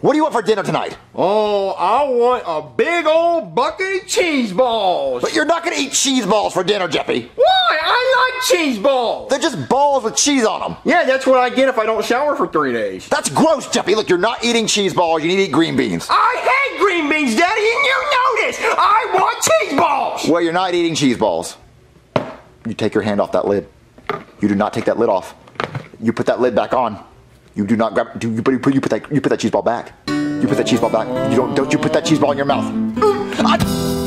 What do you want for dinner tonight? Oh, I want a big old bucket of cheese balls. But you're not gonna eat cheese balls for dinner, Jeffy. Why? I like cheese balls. They're just balls with cheese on them. Yeah, that's what I get if I don't shower for three days. That's gross, Jeffy. Look, you're not eating cheese balls. You need to eat green beans. I hate green beans, Daddy, and you know this. I want cheese balls. Well, you're not eating cheese balls. You take your hand off that lid. You do not take that lid off. You put that lid back on. You do not grab. Do you put, you put, you put that you put that cheese ball back. You put that cheese ball back. You don't don't you put that cheese ball in your mouth. Mm. I-